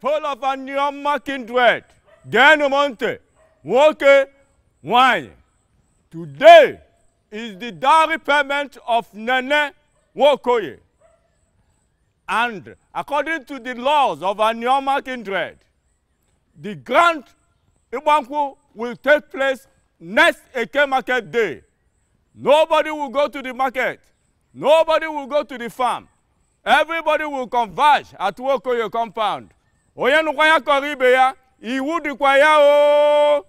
people of Anioma kindred, ntị, nwoke, nwanyị. Today is the dowry payment of Nene Nwokoye. And according to the laws of Anioma kindred, the grand Igbankwu will take place next Eke market day. Nobody will go to the market. Nobody will go to the farm. Everybody will converge at Nwokoye compound. Onye nụkwa ya kọrọ ibe ya, iwu dịkwa ya o.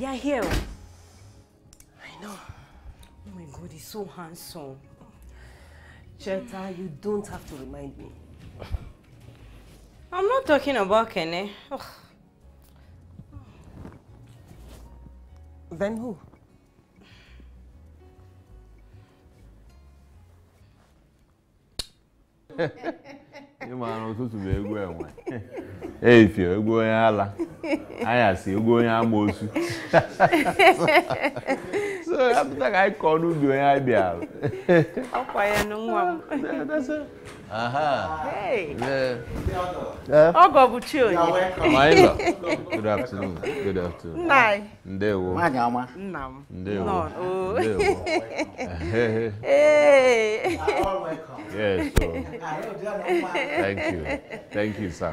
They are here. I know. Oh my God, he's so handsome. Cheta, you don't have to remind me. I'm not talking about Kene. Ugh. Then who? ịma na ụtụtụ bụ egwu enwe efie egwu onye ala anyasị egwu onye amoosu so ya pụta ka anyị kọọ n'ubi onye anyị bịara Ọkwa ya na nwa m. Yeah. Ọgọ bụ chi onye. Maịba. Good afternoon. Good afternoon. Nna anyị. Ndewo. Nna m. Ndewo. Ndewo. Yes, so. Thank you. Thank you, sir.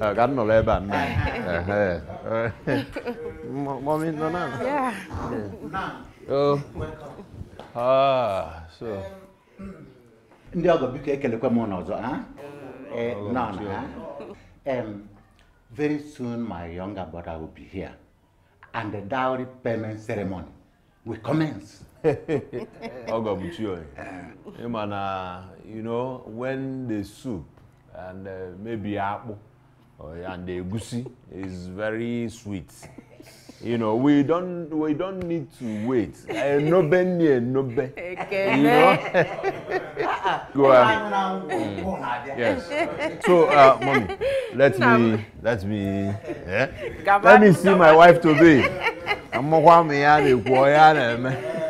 Uh, ka m nọrọ ebe a nna m. Nọ. Yeah. Oh. Ah, so. ndị ọgọ biko ekelekwa m ụnụ ọzọ ha Eh, Ọgọ nọ Buchi. ha Em, very soon my younger brother will be here and the dowry payment ceremony will commence Ogo Buchioy. Ịma na, you know, when the soup and uh, maybe akpụ or, and the egusi is very sweet. You know, we don't we don't need to wait. Enobe ni enobe. You know? Go on. Yes. So, uh, mommy, let me let me eh? let me see my wife to be. Amakwa m ya na-ekwu ya na-eme. Anya nụnụ. Nwanne m. Ewo. You gotta go.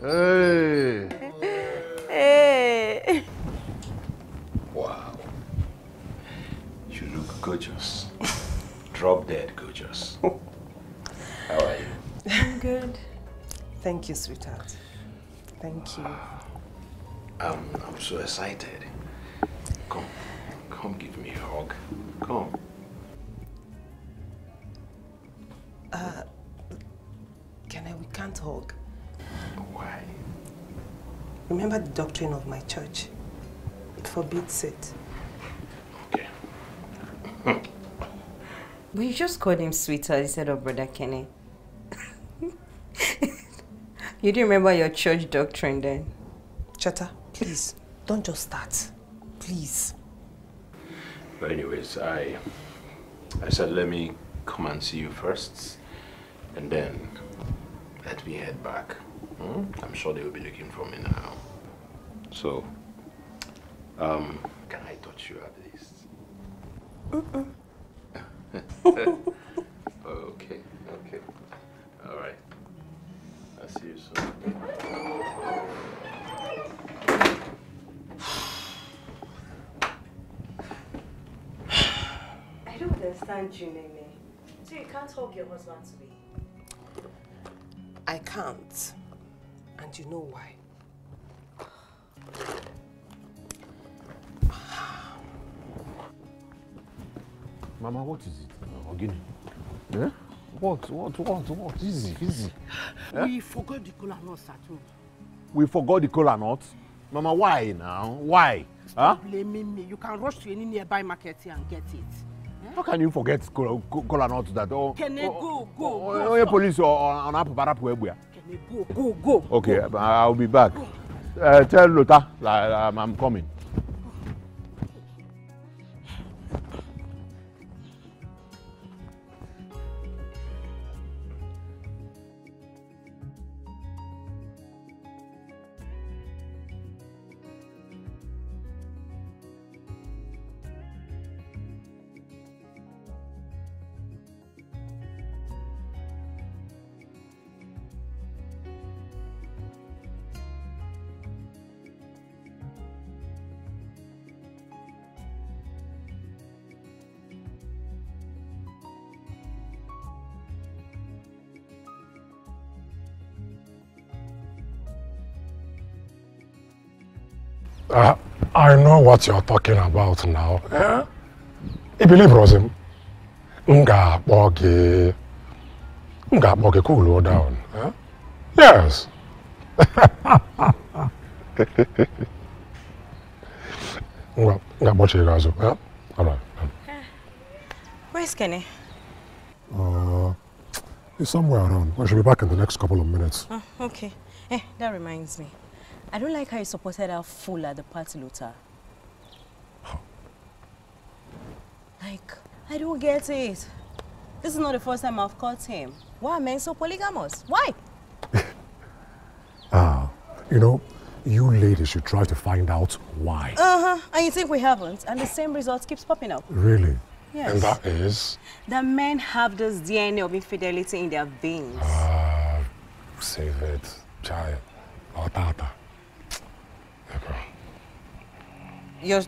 Hey. Hey. Wow. You look gorgeous. Drop dead gorgeous. How are you? I'm good. Thank you, sweetheart. Thank you. I'm, I'm so excited. Come, come give me a hug. Come. Remember the doctrine of my church. It forbids it. Okay. But you just called him sweetheart instead of brother Kenny. you didn't remember your church doctrine then? Cheta, please, don't just start. Please. But anyways, I I said let me come and see you first, and then let me head back. Hmm? I'm sure they will be looking for me now. So, um, can I touch you at least? okay, okay, all right. I'll see you soon. I don't understand you, Nene. So you can't hug your husband today? I can't. And you know why? Mama, what is it? Ogini. Eh? What, what, what, what? Easy, easy. We forgot the cola nuts at home. We forgot the cola nut. Mama, why now? Why? Huh? Blaming me. You can rush to any nearby market here and get it. How can you forget cola, co- cola nut that? Oh, Can they go, go, oh, go, oh, your stop. police or on Apple Barapu Ebua. Can they go, go, go? Okay, I- I'll be back. Uh, tell Lota like, um, I'm coming. Uh, I know what you're talking about now. Eh? I believe Rosim. M ga-akpọ gị m ga-akpọ gị cool down. Eh? Yes. Ngwa, m ga-akpọchi gị azụ. Eh? All right. Where's Kenny? Uh, he's somewhere around. I should be back in the next couple of minutes. Oh, okay. Eh, that reminds me. I don't like how you supported our fool at the party, Luther. Like, I don't get it. This is not the first time I've caught him. Why are men so polygamous? Why? Ah, you know, you ladies should try to find out why. Uh-huh. And you think we haven't? And the same result keeps popping up. Really? Yes. And that is? The men have this DNA of infidelity in their veins. Ah, save it. child. Or tata. Okay. You're...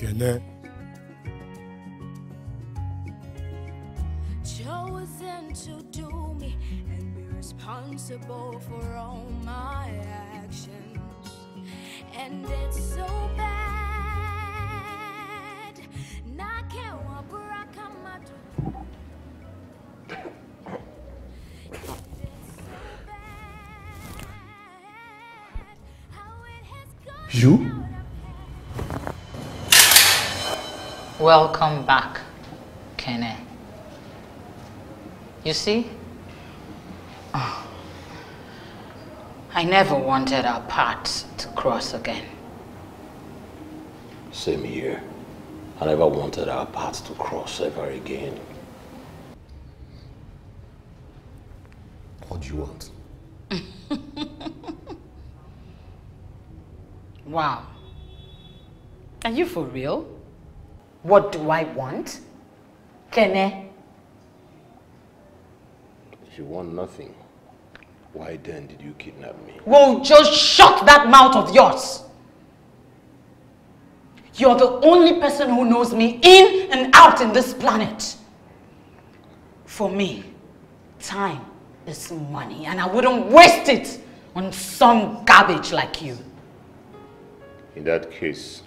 settling. Kene. chosen Welcome back, Kene. You see? Ah, I never wanted our paths to cross again. Same here. I never wanted our paths to cross ever again. What do you want? Wow. Are you for real? What do I want? Kene? If you want nothing, why then did you kidnap me? Well, just shut that mouth of yours. You're the only person who knows me in and out in this planet. For me, time is money, and I wouldn't waste it on some garbage like you. In that case,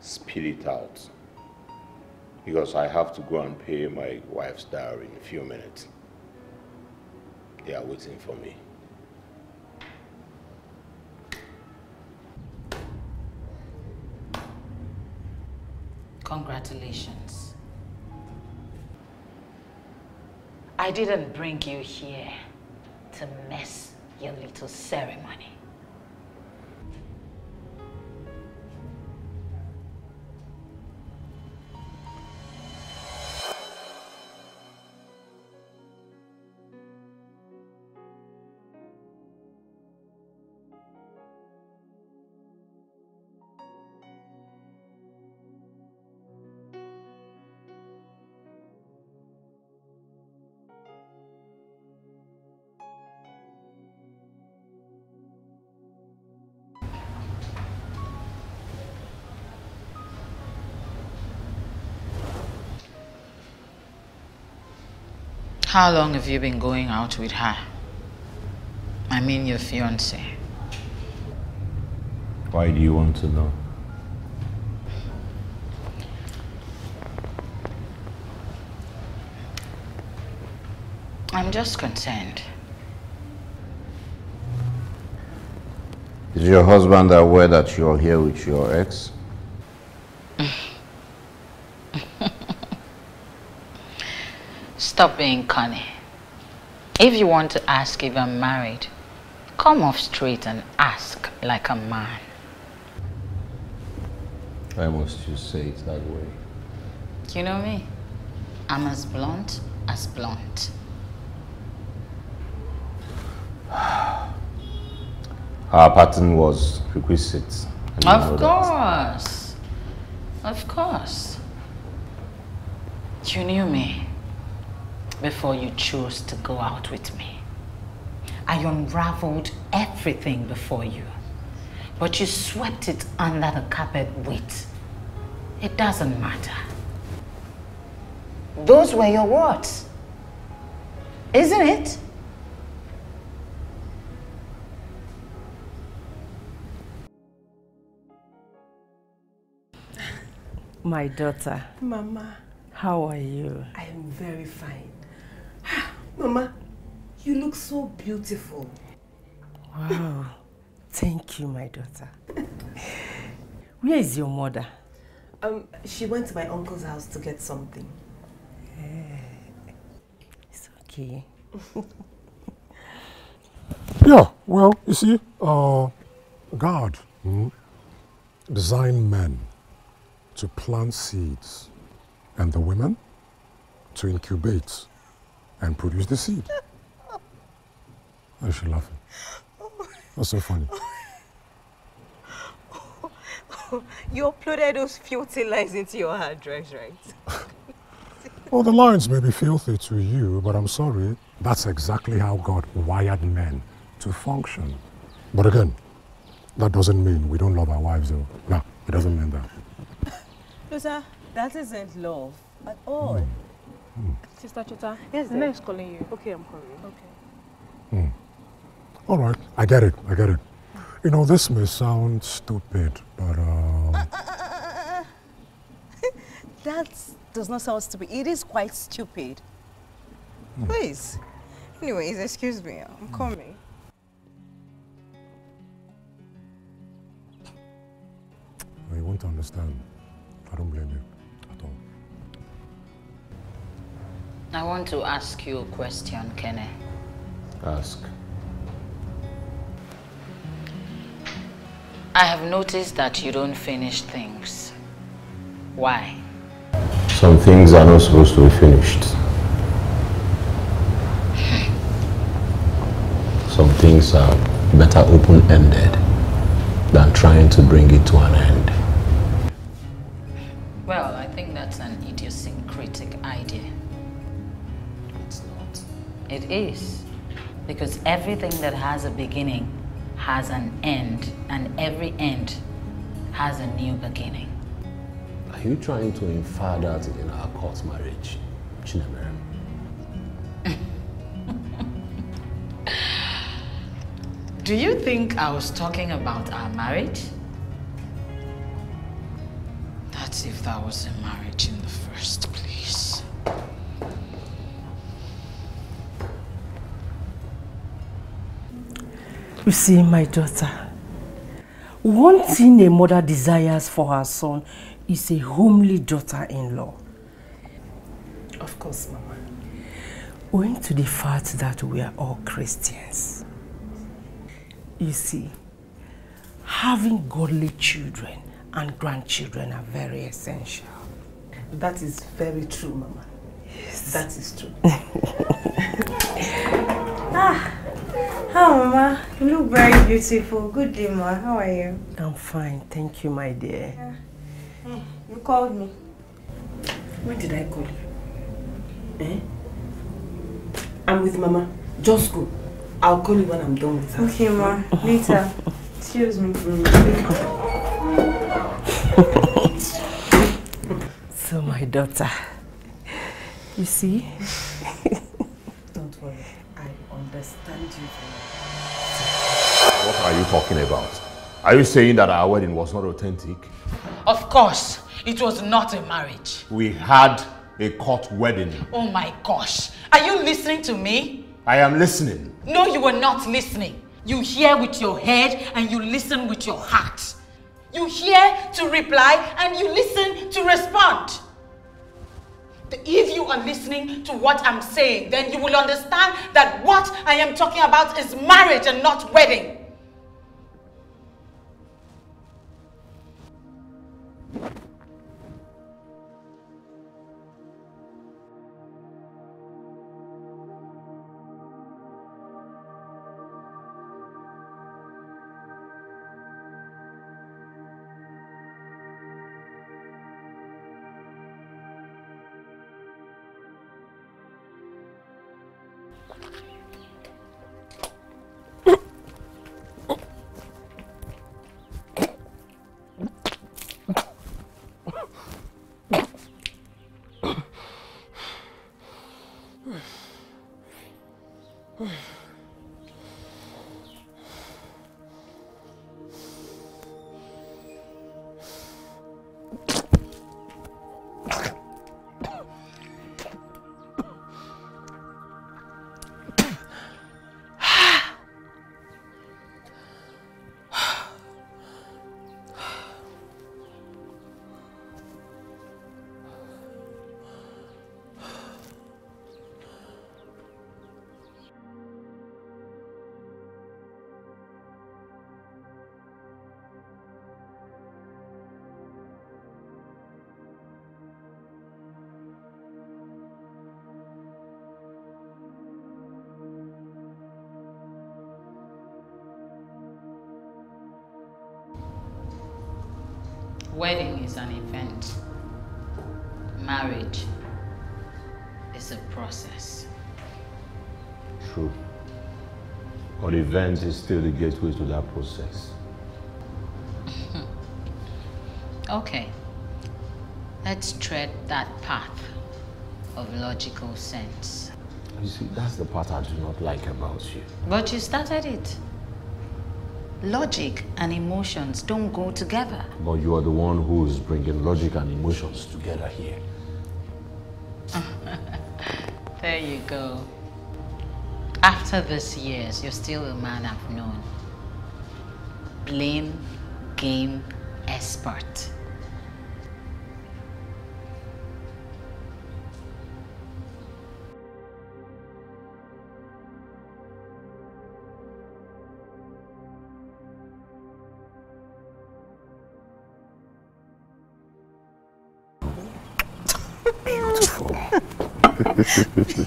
spill it out. Because I have to go and pay my wife's dowry in a few minutes. They are waiting for me. Congratulations. I didn't bring you here to mess your little ceremony. How long have you been going out with her? I mean your fiance. Why do you want to know? I'm just concerned. Is your husband aware that you're here with your ex? Stop being cunning. If you want to ask if I'm married, come off straight and ask like a man. Why must you say it that way? You know me? I'm as blunt as blunt. Our pattern was requisite. and you know Of that. course. Of course. You knew me before you chose to go out with me. I unraveled everything before you, but you swept it under the carpet with. It doesn't matter. Those were your words. Isn't it? My daughter, Mama, how are you? I am very fine. Mama, you look so beautiful. Wow. Thank you, my daughter. Where is your mother? Um, she went to my uncle's house to get something. It's okay. Yeah, well, you see, uh, God mm, designed men to plant seeds and the women to incubate and produce the seed. Why is she laughing? What's so funny? You uploaded those filthy lines into your hard drives, right? Well, the lines may be filthy to you, but I'm sorry. That's exactly how God wired men to function. But again, that doesn't mean we don't love our wives, though. No, it doesn't mean that. Lusa, that isn't love at all. Hmm. Sister Chota, Yes, Nana is calling you. Okay, I'm calling. Okay. Hmm. All right, I get it, I get it. You know, this may sound stupid, but uh, That does not sound stupid. It is quite stupid. Please. Anyways, excuse me. I'm coming. you won't understand. I don't blame you I want to ask you a question, Kene. Ask. I have noticed that you don't finish things. Why? Some things are not supposed to be finished. Some things are better open-ended than trying to bring it to an end. Is. Because everything that has a beginning has an end, and every end has a new beginning. Are you trying to infer that in our court marriage, Chinemere? Do you think I was talking about our marriage? That's if that was a marriage You see, my daughter, one thing a mother desires for her son is a homely daughter-in-law. Of course, Mama. Owing to the fact that we are all Christians. You see, having godly children and grandchildren are very essential. That is very true, Mama. Yes. That is true. Ah, hi, Mama. You look very beautiful. Good day, Ma. How are you? I'm fine, thank you, my dear. Hey, you called me. When did I call you? Eh? I'm with Mama. Just go. I'll call you when I'm done with her. Okay, Ma. Later. Excuse me. For me. So, my daughter, you see, Don't worry. I understand you What are you talking about? Are you saying that our wedding was not authentic? Of course, it was not a marriage. We had a court wedding. Oh my gosh. Are you listening to me? I am listening. No, you were not listening. You hear with your head and you listen with your heart. You hear to reply and you listen to respond. If you are listening to what I'm saying, then you will understand that what I am talking about is marriage and not wedding. Wedding is an event. Marriage is a process. True. But event is still the gateway to that process. Okay. Let's tread that path of logical sense. You see, that's the part I do not like about you. But you started it. Logic and emotions don't go together. But you are the one who is bringing logic and emotions together here. There you go. After these years, you're still a man I've known. Blame game expert.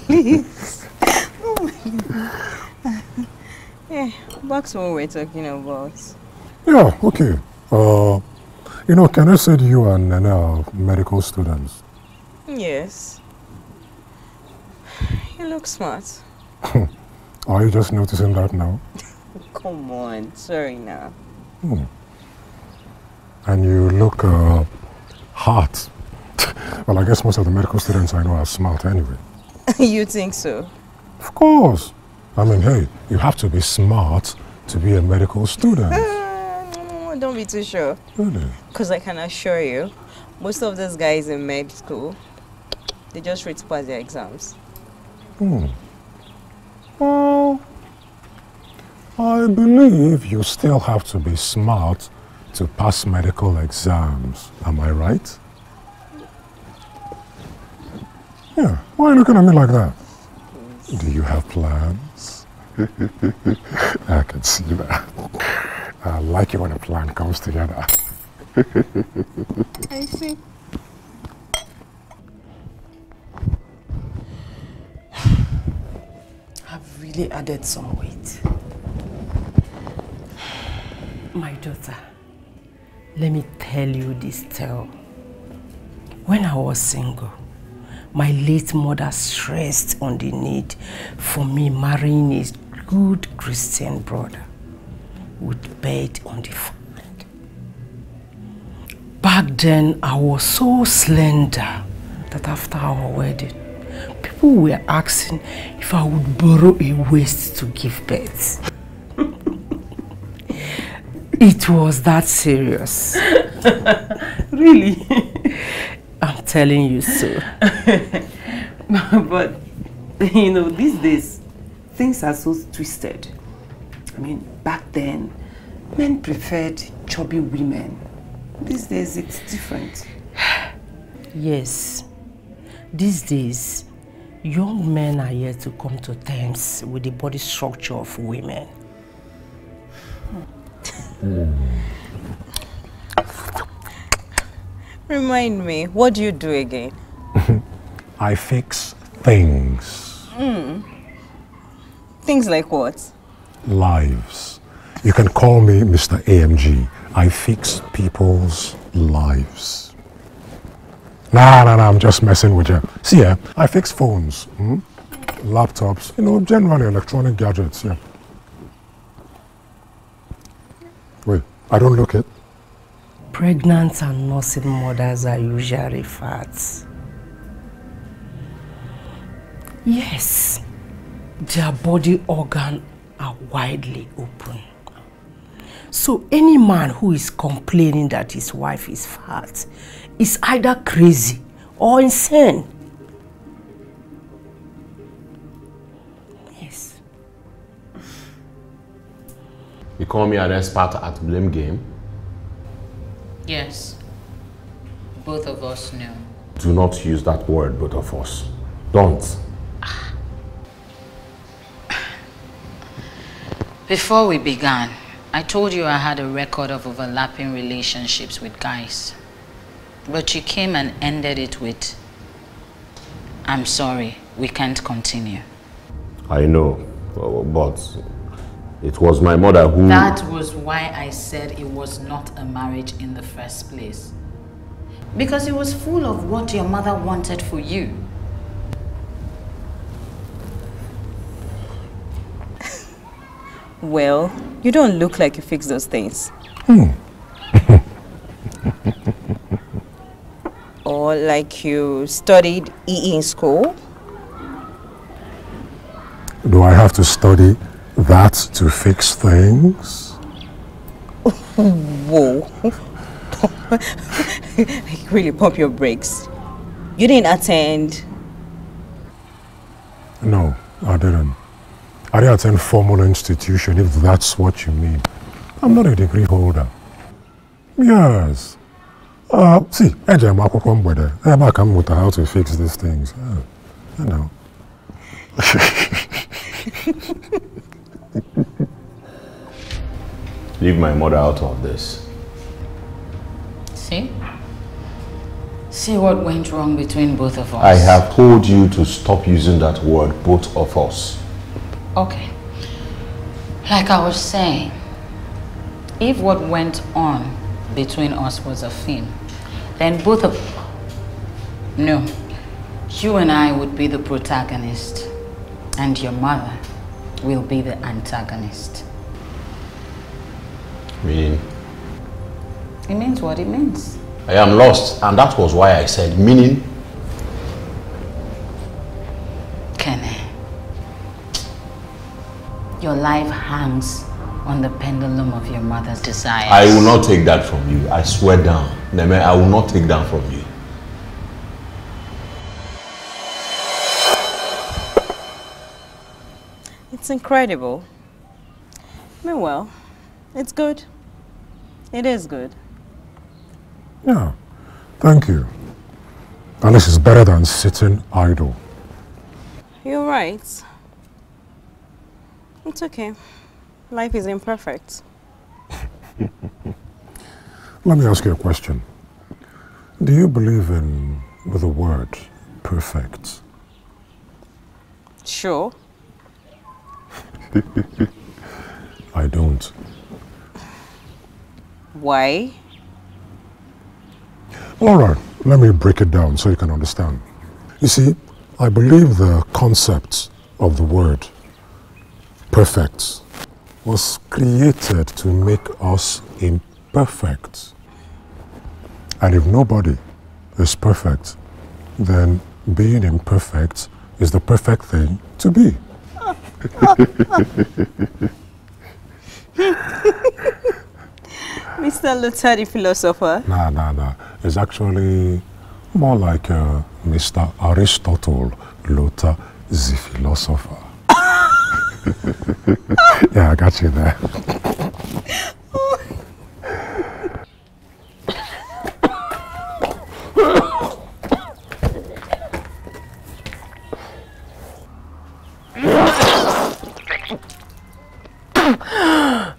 Please. Oh my God. Yeah, back to what we're talking about. Yeah, okay. Uh, you know, can I said you and Nana are medical students. Yes. You look smart. Are you just noticing that now? Come on, sorry now. Hmm. And you look uh, hot. well, I guess most of the medical students I know are smart anyway. you think so? Of course. I mean, hey, you have to be smart to be a medical student. Uh, don't be too sure. Really? Because I can assure you, most of those guys in med school, they just read to pass their exams. Hmm. Well, I believe you still have to be smart to pass medical exams. Am I right? Yeah. Why are you looking at me like that? Do you have plans? I can see that. I like it when a plan comes together. I see. I've really added some weight. My daughter, let me tell you this tale. When I was single, my late mother stressed on the need for me marrying a good Christian brother with bed on the front. Back then, I was so slender that after our wedding, people were asking if I would borrow a waist to give birth. it was that serious. really? I'm telling you so. but, you know, these days, things are so twisted. I mean, back then, men preferred chubby women. These days, it's different. Yes. These days, young men are yet to come to terms with the body structure of women. Hmm. Remind me, what do you do again? I fix things, Hmm. Things like what? lives. You can call me Mr. AMG. I fix people's lives. Nah, nah, nah, I'm just messing with you. See, yeah, I fix phones, hmm? laptops, you know, generally electronic gadgets, yeah. Wait, I don't look it. Pregnant and nursing mothers are usually fat. Yes, their body organ are widely open. So any man who is complaining that his wife is fat is either crazy or insane. Yes. You call me an expert at blame game? Yes. Both of us know. Do not use that word, both of us. Don't. Before we began, I told you I had a record of overlapping relationships with guys. But you came and ended it with, I'm sorry, we can't continue. I know, but it was my mother who... That was why I said it was not a marriage in the first place. Because it was full of what your mother wanted for you. Well, you don't look like you fix those things. Hmm. Or like you studied EE in school. Do I have to study that to fix things? Whoa. really pump your brakes. You didn't attend. No, I didn't. I didn't attend formal institution, if that's what you mean. I'm not a degree holder. Yes. Uh, see, eje m akwụkwọ mgbede. Ebe a ka m mụta how to fix these things. Uh, you know. Leave my mother out of this. See? See what went wrong between both of us. I have told you to stop using that word, both of us. Okay. Like I was saying, if what went on between us was a film, then both of... No. You and I would be the protagonist, and your mother will be the antagonist. Meaning? It means what it means. I am lost, and that was why I said meaning. Kenny, your life hangs on the pendulum of your mother's desires. I will not take that from you. I swear down. Neme, I will not take that from you. Incredible. Meanwhile, it's good. It is good. Yeah, thank you. At least it's better than sitting idle. You're right. It's okay. Life is imperfect. Let me ask you a question. Do you believe in the word perfect? Sure. I don't. Why? All right, let me break it down so you can understand. You see, I believe the concept of the word perfect was created to make us imperfect. And if nobody is perfect, then being imperfect is the perfect thing to be. Mr. Luther, philosopher. Nah, nah, nah. It's actually more like uh, Mr. Aristotle Luther, the philosopher. yeah, I got you there. Um,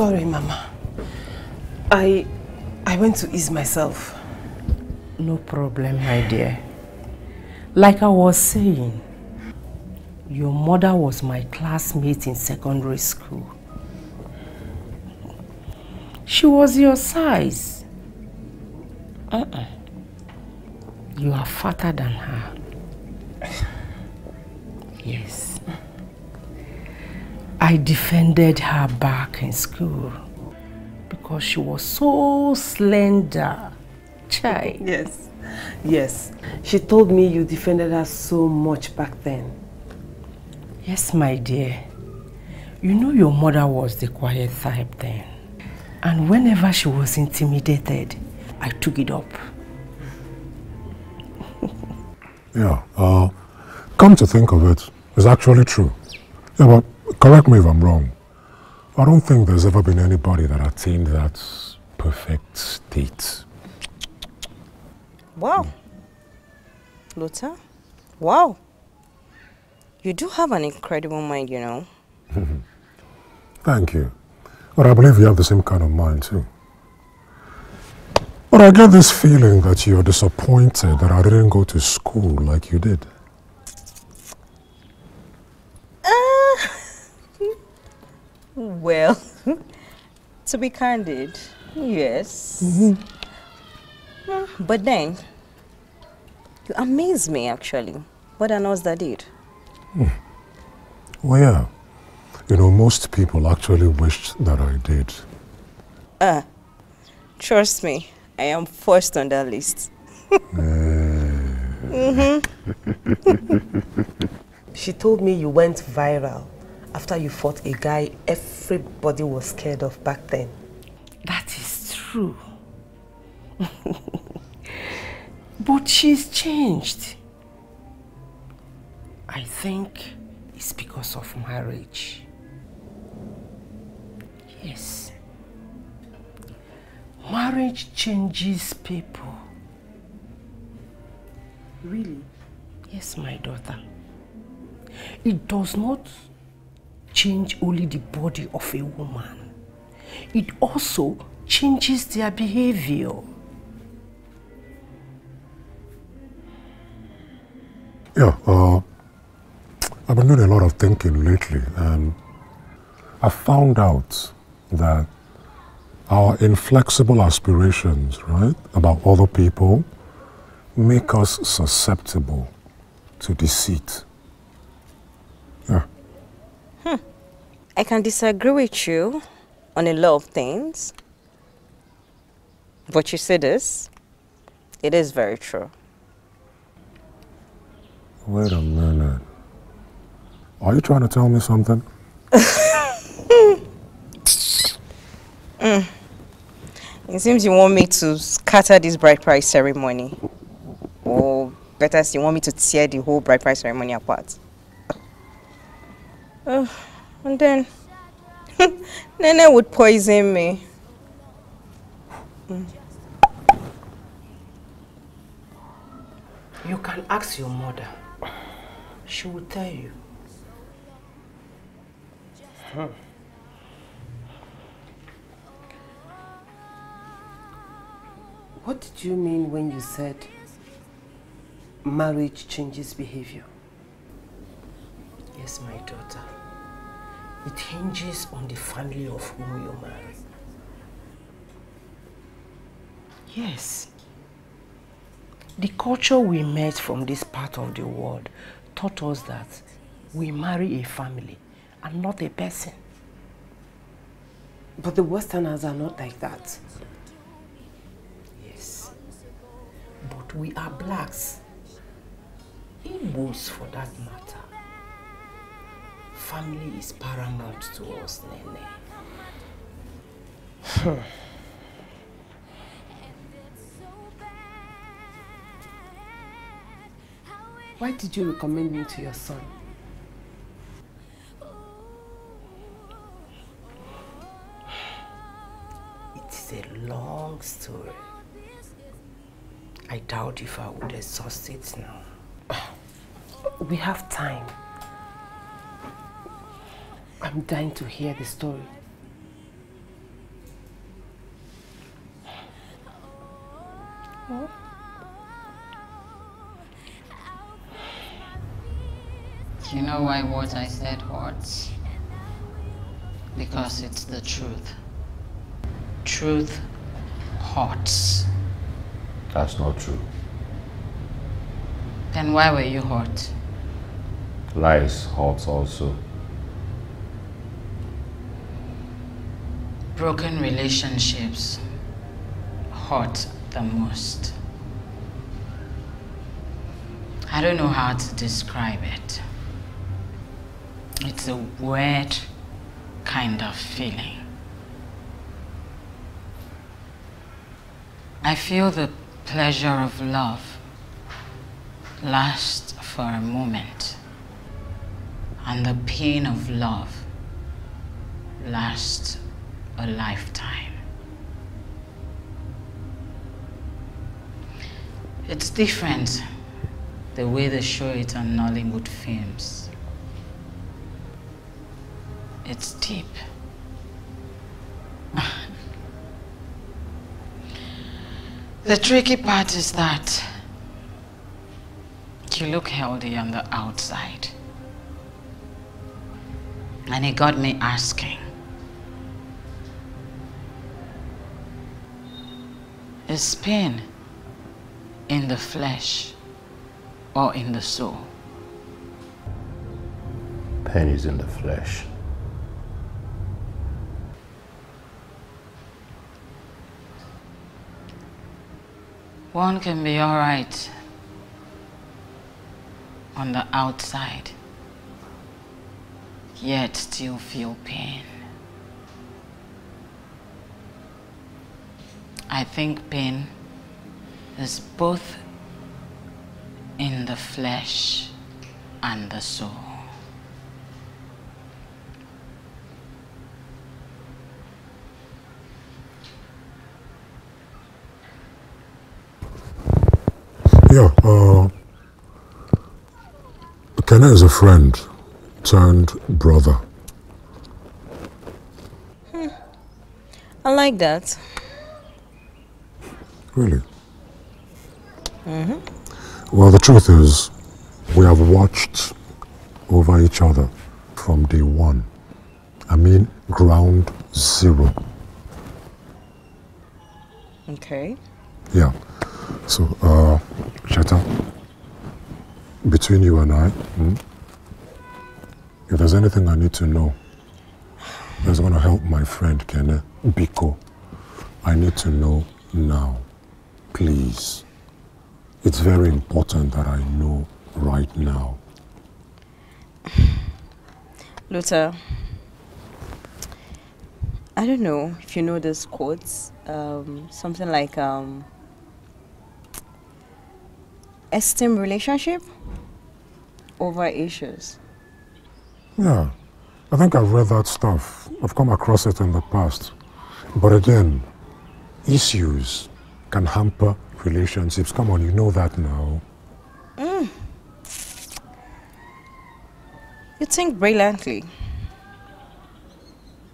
sorry, Mama. I, I went to ease myself. No problem, my dear. Like I was saying, your mother was my classmate in secondary school. She was your size. Uh-uh. You are fatter than her. I defended her back in school because she was so slender. Chai. Yes. Yes. She told me you defended her so much back then. Yes, my dear. You know your mother was the quiet type then. And whenever she was intimidated, I took it up. Yeah, uh, come to think of it, it's actually true. Yeah, but correct me if I'm wrong. I don't think there's ever been anybody that attained that perfect state. Wow. Luther? Wow. You do have an incredible mind, you know. Thank you. But I believe you have the same kind of mind too. But I get this feeling that you're disappointed that I didn't go to school like you did. Uh, well, To be candid, yes. Mhm. Mm, But then, you amaze me actually. More than us that did. Well, yeah. You know, most people actually wished that I did. Ah, trust me, I am first on that list. mm-hmm. She told me you went viral after you fought a guy everybody was scared of back then. That is true. but she's changed. I think it's because of marriage. Yes. Marriage changes people. Really? Yes, my daughter. It does not change only the body of a woman. It also changes their behavior. Yeah, uh, I've been doing a lot of thinking lately, and I found out that our inflexible aspirations, right, about other people, make us susceptible to deceit. Yeah. Hmm. I can disagree with you on a lot of things. But you see this, it is very true. Wait a minute. Are you trying to tell me something? Mm. It seems you want me to scatter this bride price ceremony. Or better still, you want me to tear the whole bride price ceremony apart. Uh, and then, Nene would poison me. Mm. You can ask your mother. She will tell you. Hmm. What did you mean when you said marriage changes behavior? Yes, my daughter. It hinges on the family of whom you marry. Yes. The culture we met from this part of the world taught us that we marry a family and not a person. But the Westerners are not like that. Yes. But we are blacks. Igbos for that matter. Family is paramount to us, Nene. Why did you recommend me to your son? It's a long story. I doubt if I would exhaust it now. We have time. I'm dying to hear the story. Do You know why what I said hurts? Because it's the truth. Truth hurts. That's not true. Then why were you hurt? Lies hurts also. Broken relationships hurt the most. I don't know how to describe it. It's a weird kind of feeling. I feel the pleasure of love last for a moment, and the pain of love lasts a lifetime. It's different the way they show it on Nollywood films. It's deep. the tricky part is that you look healthy on the outside. And it got me asking, Is pain in the flesh or in the soul? Pain is in the flesh. One can be alright on the outside, yet still feel pain. I think pain is both in the flesh and the soul. Yeah, uh, Kenna is a friend turned brother. I like that. Really? Mm-hmm. Well, the truth is, we have watched over each other from day one. I mean, ground zero. Okay. Yeah. So, uh, Cheta, between you and I, hmm, if there's anything I need to know that's going to help my friend Kene Biko, I need to know now. Please. It's very important that I know right now. Luther, I don't know if you know this quote, Um, something like um, esteem relationship over issues. Yeah, I think I've read that stuff. I've come across it in the past. But again, issues can hamper relationships. Come on, you know that now. Mm. You think brilliantly.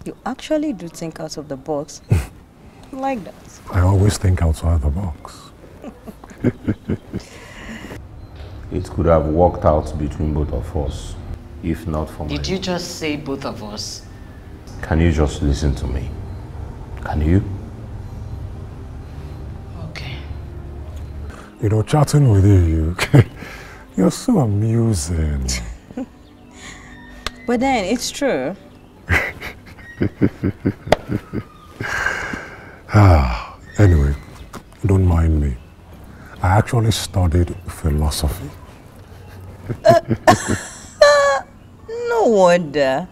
You actually do think out of the box. Like that. I always think outside the box. It could have worked out between both of us, if not for my... Did you just say both of us? Can you just listen to me? Can you? You know, chatting with you, you you're so amusing. But then it's true. ah, anyway, don't mind me. I actually studied philosophy. No wonder.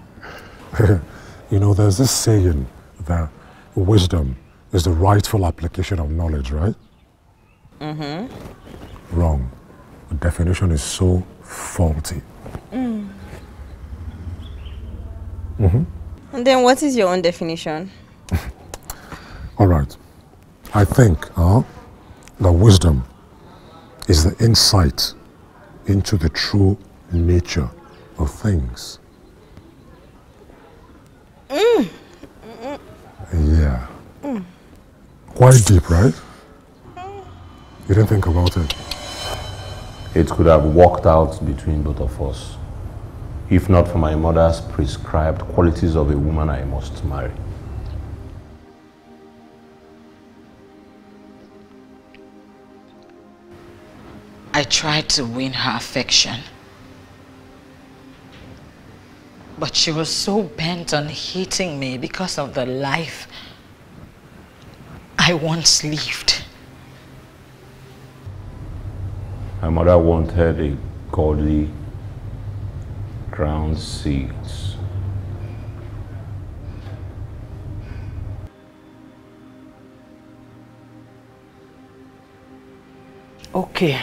you know, there's this saying that wisdom is the rightful application of knowledge, right? Mm-hmm. Wrong. The definition is so faulty. Mm. hmm And then what is your own definition? All right. I think uh, that wisdom is the insight into the true nature of things. Mm. Yeah. Mm. Quite deep, right? You didn't think about it? It could have worked out between both of us, if not for my mother's prescribed qualities of a woman I must marry. I tried to win her affection. But she was so bent on hating me because of the life I once lived. My mother wanted a godly ground seeds. Okay.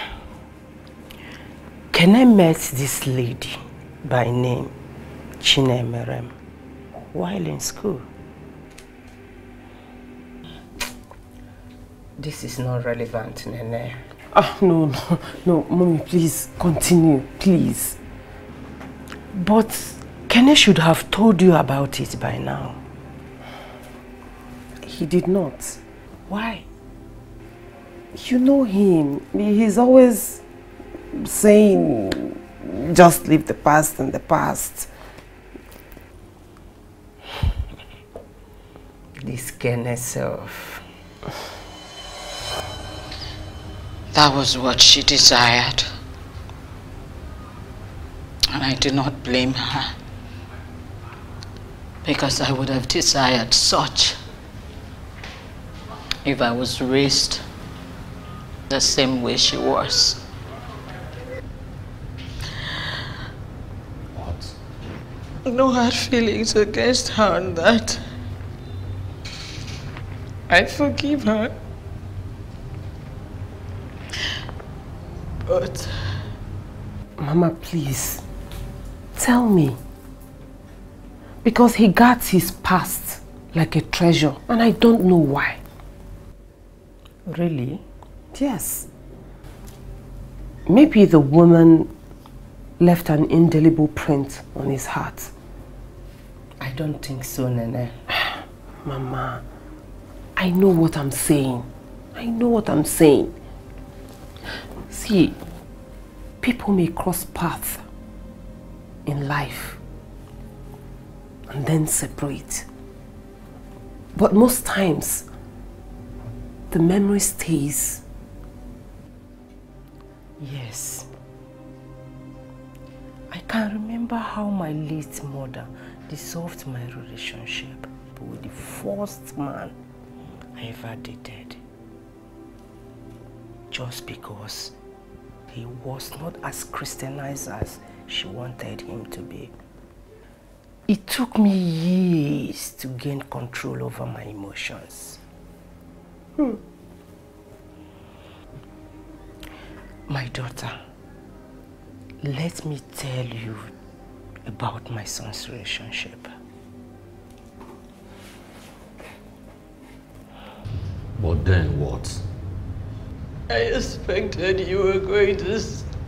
Can I met this lady by name Chinemerem while in school? This is not relevant, Nene. Ah, no, no, no, mommy, please continue, please. But Kene should have told you about it by now. He did not. Why? You know him. He's always saying, just leave the past in the past. This Kene self. That was what she desired. And I do not blame her. Because I would have desired such if I was raised the same way she was. What? No hard feelings against her on that. I forgive her. But Mama, please. Tell me. Because he guards his past like a treasure and I don't know why. Really? Yes. Maybe the woman left an indelible print on his heart. I don't think so, Nene. Mama, I know what I'm saying. I know what I'm saying. See, people may cross paths in life and then separate. But most times, the memory stays. Yes. I can remember how my late mother dissolved my relationship with the first man I ever dated. Just because he was not as Christianized as she wanted him to be. It took me years to gain control over my emotions. Hmm. My daughter, let me tell you about my son's relationship. But then what? I expected you were going to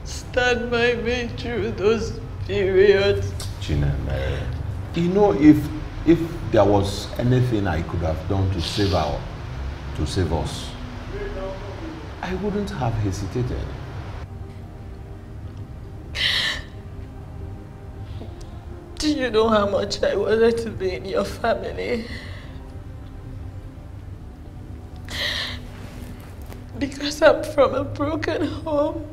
stand by me through those periods. Chineme, you know, if if there was anything I could have done to save our, to save us, I wouldn't have hesitated. Do you know how much I wanted to be in your family? Because I'm from a broken home.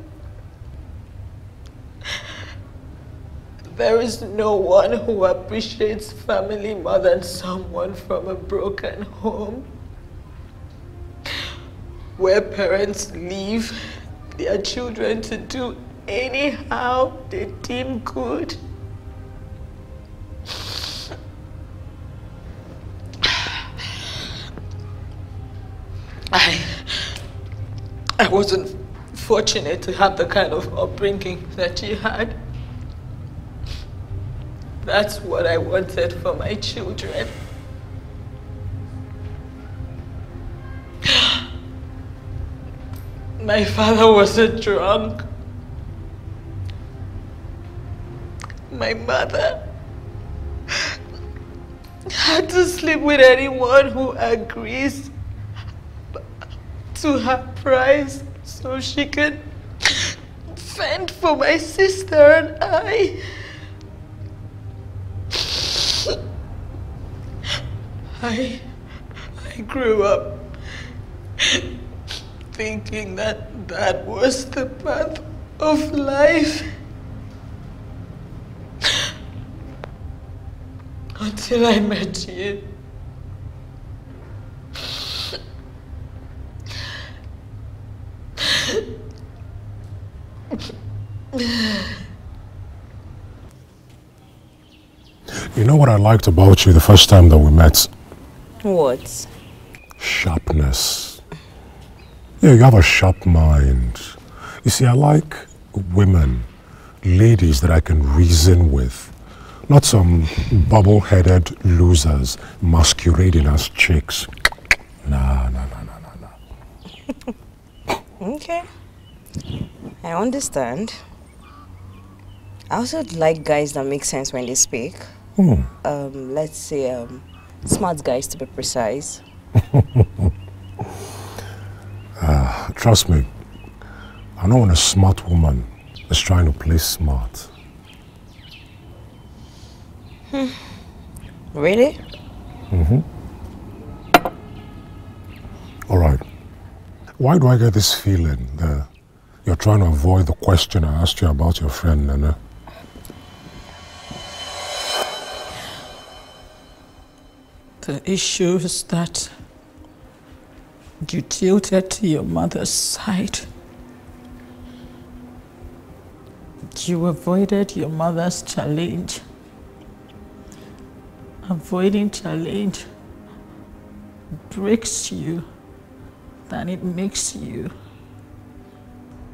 There is no one who appreciates family more than someone from a broken home. Where parents leave their children to do anyhow they deem good. I, I wasn't fortunate to have the kind of upbringing that she had. That's what I wanted for my children. My father was a drunk. My mother had to sleep with anyone who agrees to her price so she could fend for my sister and I. I, I grew up thinking that that was the path of life. Until I met you. You know what I liked about you the first time that we met? What? Sharpness. Yeah, you have a sharp mind. You see, I like women, ladies that I can reason with. Not some bubble-headed losers masquerading as chicks. Nah, nah, nah, nah, nah, nah. Okay. I understand. I also like guys that make sense when they speak. Hmm. Um, let's say um, smart guys to be precise. Ah, trust me, I know when a smart woman is trying to play smart. Hmm. Really? Mm-hmm. All right. why do I get this feeling that you're trying to avoid the question I asked you about your friend, Nana? The issues that you tilted to your mother's side. You avoided your mother's challenge. Avoiding challenge breaks you than it makes you.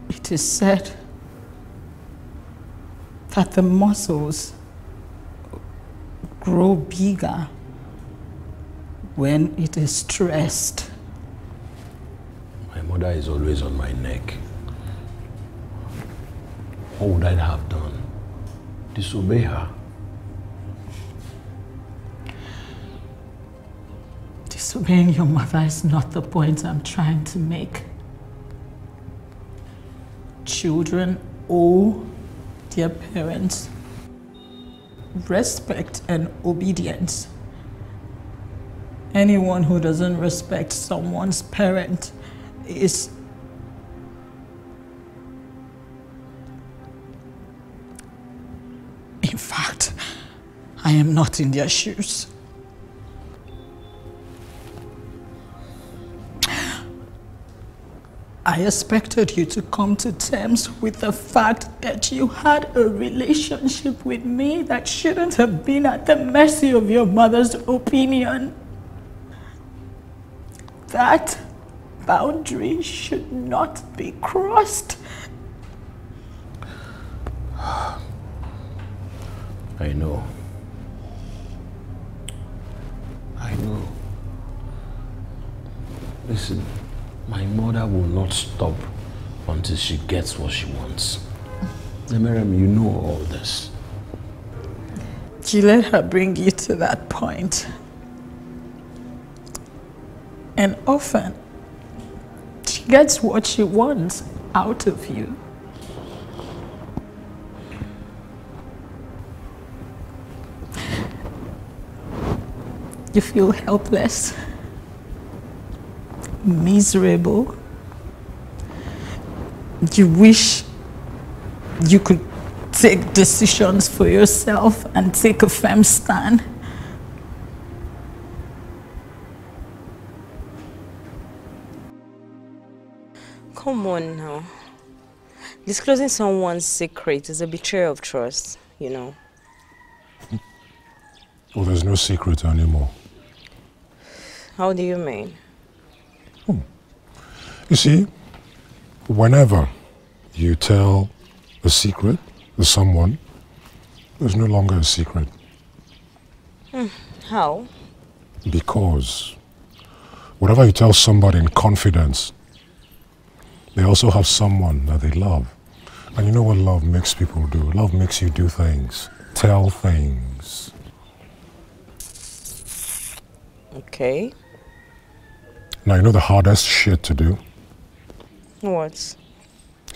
It is said that the muscles grow bigger when it is stressed. My mother is always on my neck. What would I have done? Disobey her? Disobeying your mother is not the point I'm trying to make. Children owe their parents respect and obedience. Anyone who doesn't respect someone's parent is In fact, I am not in their shoes. I expected you to come to terms with the fact that you had a relationship with me that shouldn't have been at the mercy of your mother's opinion. That boundary should not be crossed. I know. I know. Listen, my mother will not stop until she gets what she wants. Emerem, you know all this. She let her bring you to that point. And often, she gets what she wants out of you. You feel helpless, miserable. You wish you could take decisions for yourself and take a firm stand. Come on now. Disclosing someone's secret is a betrayal of trust, you know. Well, there's no secret anymore. How do you mean? You see, whenever you tell a secret to someone, there's no longer a secret. Hmm, How? Because whatever you tell somebody in confidence, they also have someone that they love. And you know what love makes people do? Love makes you do things, tell things. Okay. Now, you know the hardest shit to do? What?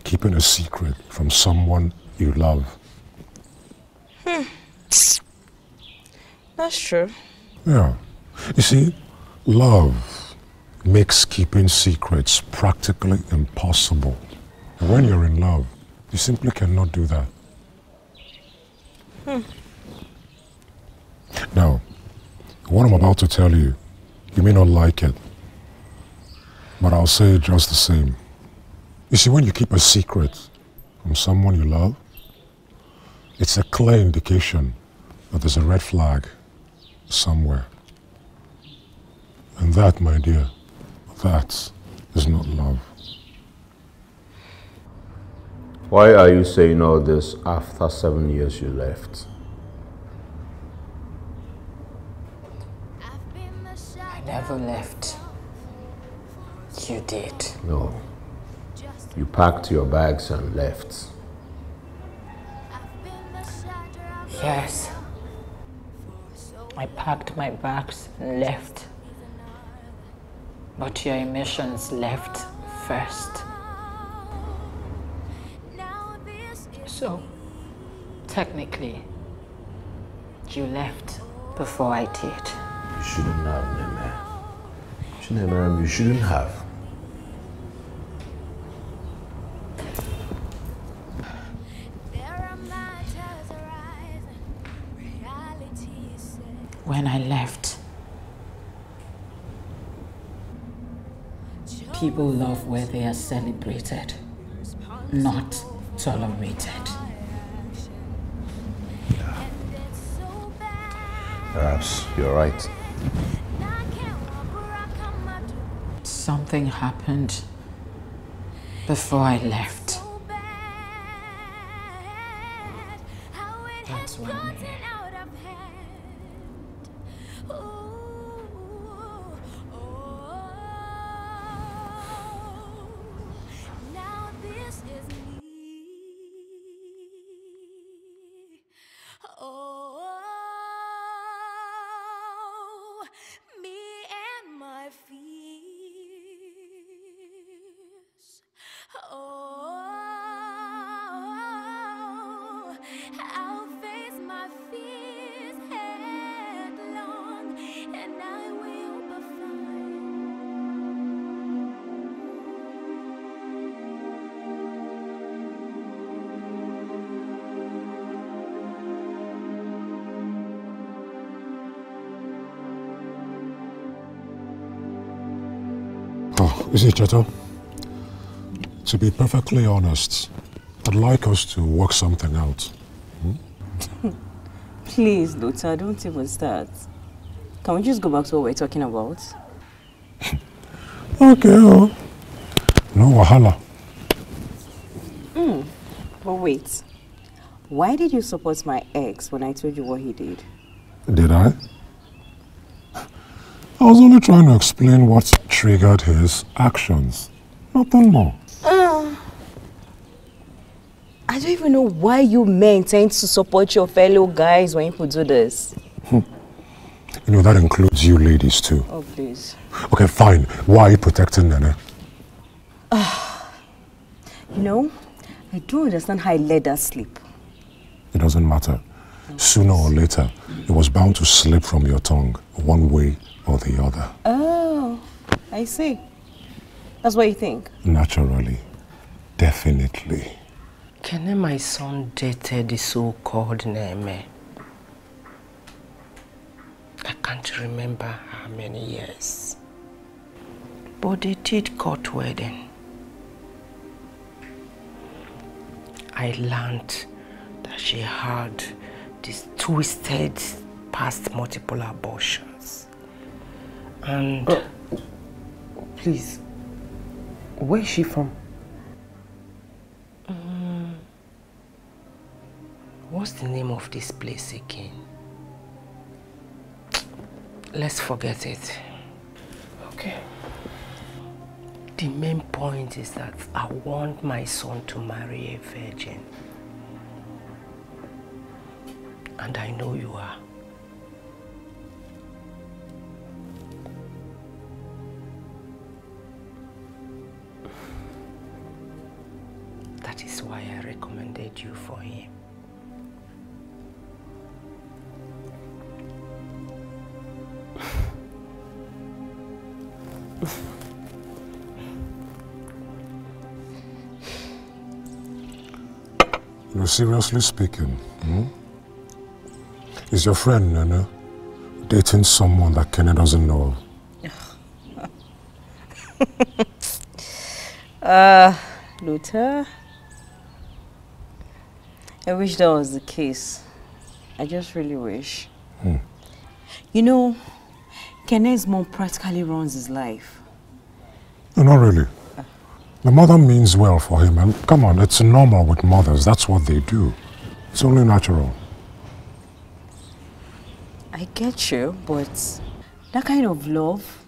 Keeping a secret from someone you love. Hmm. That's true. Yeah. You see, love makes keeping secrets practically impossible. And when you're in love, you simply cannot do that. Hmm. Now, what I'm about to tell you, you may not like it, but I'll say it just the same. You see, when you keep a secret from someone you love, it's a clear indication that there's a red flag somewhere. And that, my dear, that is not love. Why are you saying all this after seven years you left? I never left. You did. No. You packed your bags and left. Yes. I packed my bags and left but your emotions left first. So, technically, you left before I did. You shouldn't have, Neme. You you shouldn't have. When I left, People love where they are celebrated, not tolerated. Perhaps you're right. Something happened before I left. That's why I'm here. And Is it, Cheto? To be perfectly honest, I'd like us to work something out. Please, Luther, don't even start. Can we just go back to what we're talking about? Okay, oh. No wahala. Hmm. But wait. Why did you support my ex when I told you what he did? Did I? I was only trying to explain what triggered his actions. Nothing more. Uh, I don't even know why you men tend to support your fellow guys when you do this. Hmm. You know, that includes you ladies too. Oh, please. Okay, fine. Why are you protecting Nene? Ah. You know, I don't understand how I let her sleep. It doesn't matter. Sooner or later, it was bound to slip from your tongue, one way or the other. Oh, I see. That's what you think. Naturally. Definitely. Kene my son dated the so-called Neme. I can't remember how many years. But they did court wedding. I learned that she had this twisted past multiple abortions. And Please, where is she from? Mm, what's the name of this place again? Let's forget it. Okay. The main point is that I want my son to marry a virgin. And I know you are. That is why I recommended you for him. No, seriously speaking, hmm? is your friend Nana, dating someone that Kenny doesn't know of? Uh, Luther, I wish that was the case. I just really wish. Hmm. You know, Kenneth's mom practically runs his life. No, not really. The mother means well for him, and come on, it's normal with mothers. That's what they do. It's only natural. I get you, but that kind of love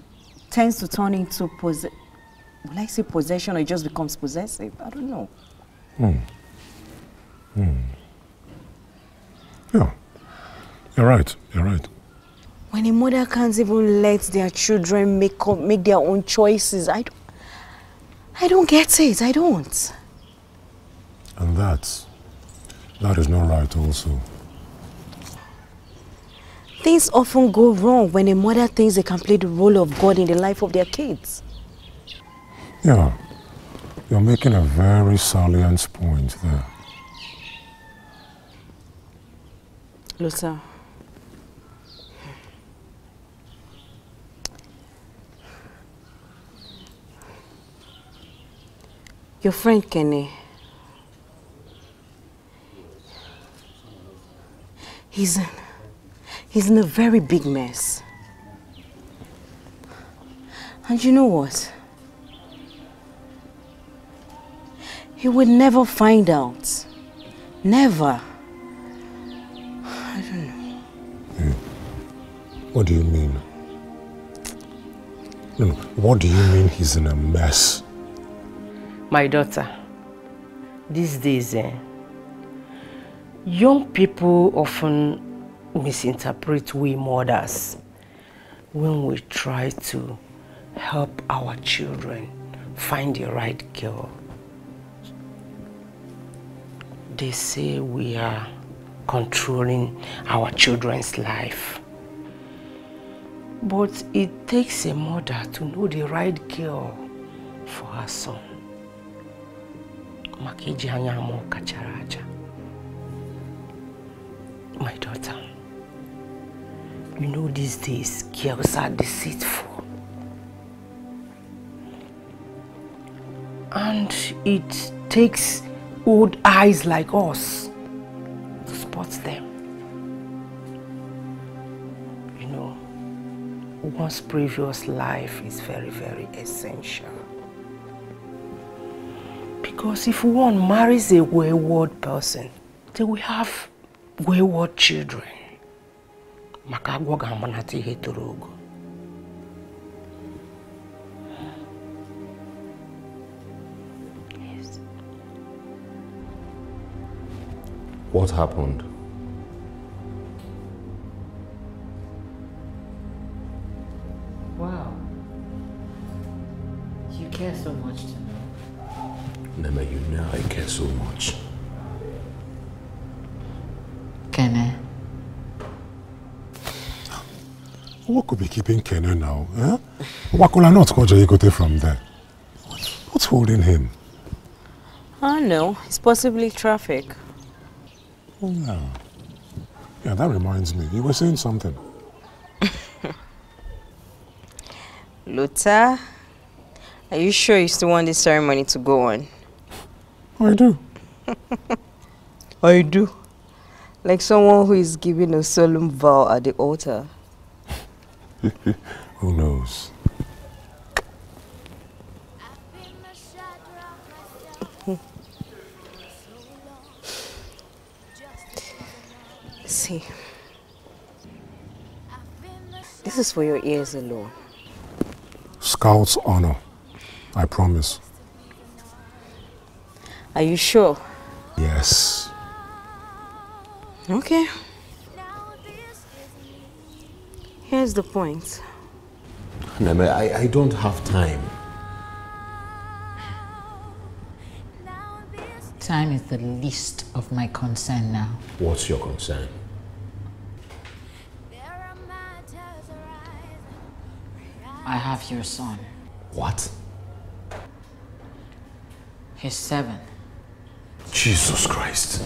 tends to turn into pos. Will I say possession or it just becomes possessive? I don't know. Hmm. Hmm. Yeah. You're right. You're right. When a mother can't even let their children make up, make their own choices, I don't, I don't get it. I don't. And that, that is not right also. Things often go wrong when a mother thinks they can play the role of God in the life of their kids. Yeah. You're making a very salient point there. Luther. Your friend Kenny. He's in, he's in a very big mess. And you know what? He will never find out. Never. What do you mean? No, no. What do you mean he's in a mess? My daughter, these days, eh, young people often misinterpret we mothers when we try to help our children find the right girl. They say we are controlling our children's life. But it takes a mother to know the right girl for her son. My daughter, you know these days girls are deceitful. And it takes old eyes like us to spot them. One's previous life is very, very essential. Because if one marries a wayward person, they will have wayward children. What happened? Care so much to know. Nema, you know I care so much. Kene, What could be keeping Kenny now? Eh? I not Koja Igote from there. What's holding him? I don't know. It's possibly traffic. Oh, yeah. Yeah, that reminds me. You were saying something. Luther, are you sure you still want this ceremony to go on? I do. I do. Like someone who is giving a solemn vow at the altar. Who knows? See, this is for your ears alone. Scout's honor. I promise. Are you sure? Yes. Okay. Here's the point. Nema, I, I don't have time. time is the least of my concern now. What's your concern? I have your son. What? He's seven. Jesus Christ.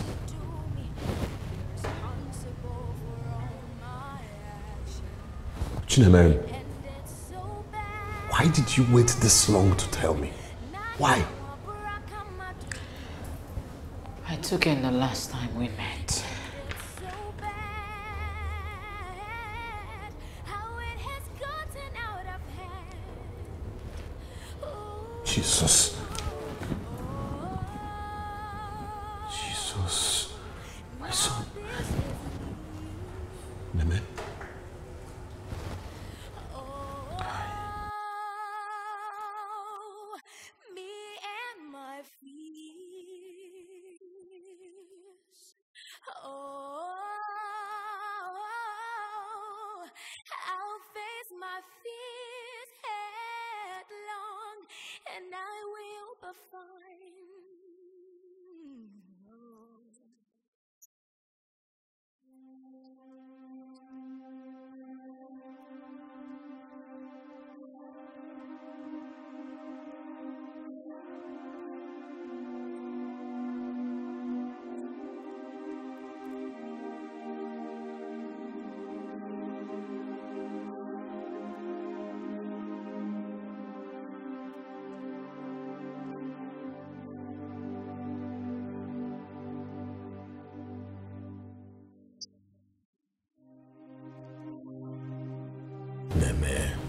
Chinemere, why did you wait this long to tell me? Why? I took in the last time we met. Jesus.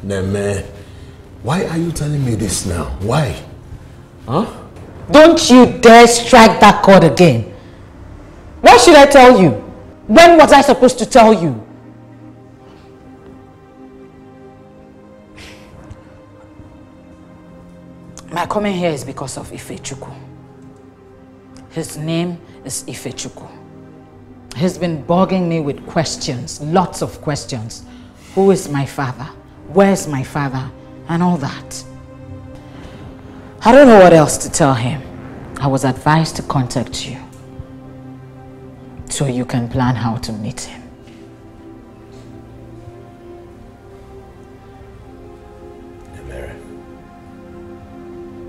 Neme, why are you telling me this now? Why? Huh? Don't you dare strike that chord again. Why should I tell you? When was I supposed to tell you? My coming here is because of Ifechukwu. His name is Ifechukwu. He's been bugging me with questions, lots of questions. Who is my father? Where's my father? And all that. I don't know what else to tell him. I was advised to contact you so you can plan how to meet him.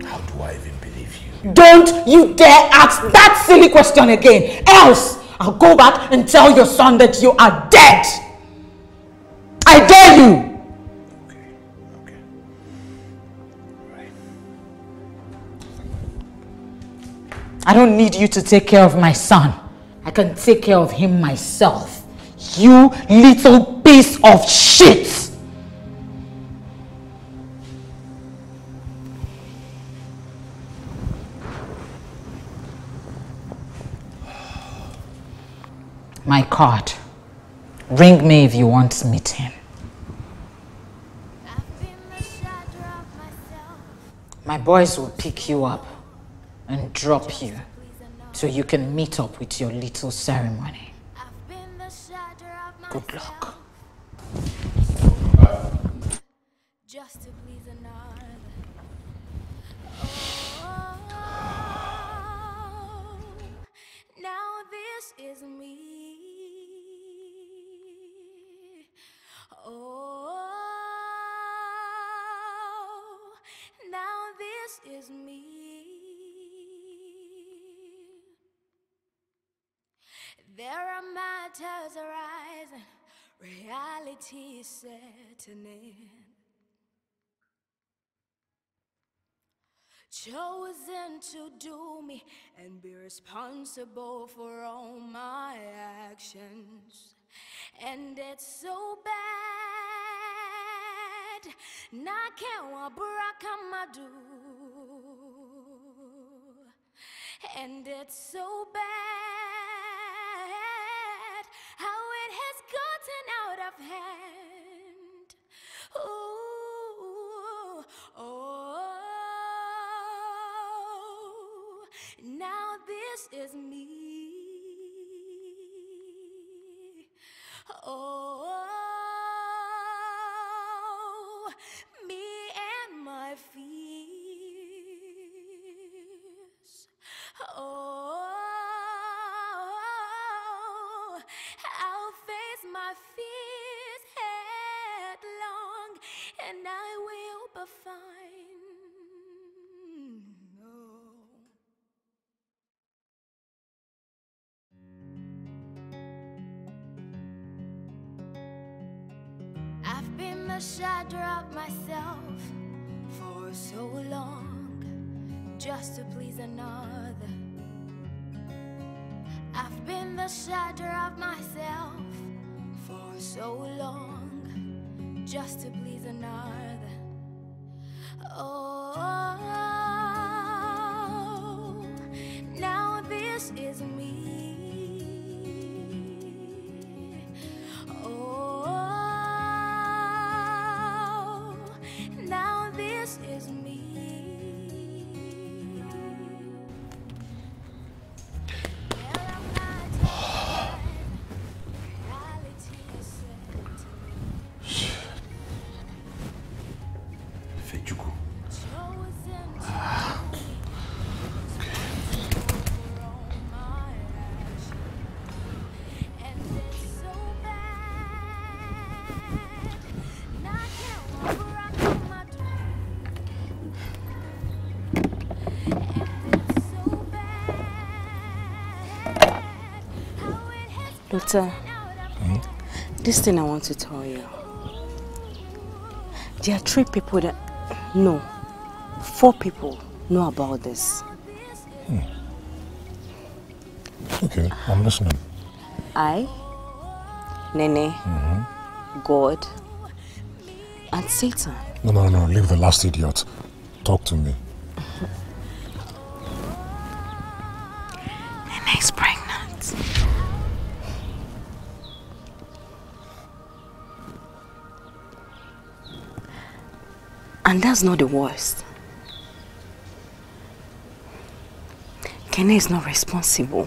How do I even believe you? Don't you dare ask that silly question again, else I'll go back and tell your son that you are dead. I dare you. I don't need you to take care of my son. I can take care of him myself. You little piece of shit! My card. Ring me if you want to meet him. My boys will pick you up and drop you so you can meet up with your little ceremony. Good luck. Oh, is me. Oh, now this is me. Are matters arising, reality is setting in. Chosen to do me and be responsible for all my actions. And it's so bad. Nakewa brakamadu. And it's so bad hand. Ooh, oh, now this is me. Oh, been the shadow of myself for so long, just to please another. I've been the shadow of myself for so long, just to please another. Oh, now this is Doctor, hmm? this thing I want to tell you. There are three people that know, four people know about this. Hmm. Okay, I'm listening. I, Nene, mm-hmm. God, and Satan. No, no, no, leave the last idiot. Talk to me. And that's not the worst. Kene is not responsible.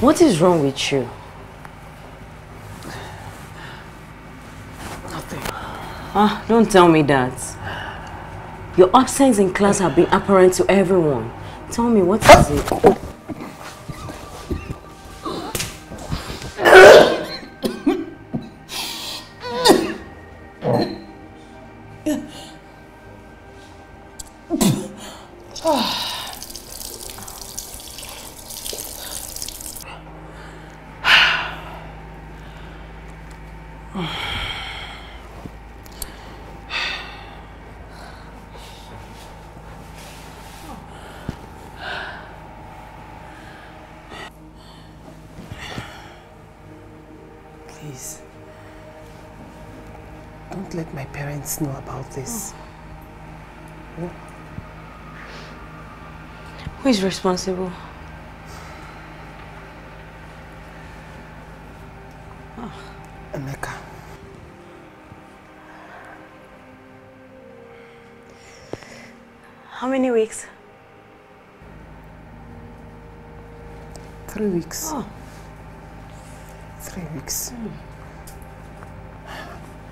What is wrong with you? Nothing. Ah, don't tell me that. Your absence in class have been apparent to everyone. Tell me, what is it? Please. parents know about this. Oh. Who is responsible? Emeka. How many weeks? Three weeks. Oh. Three weeks.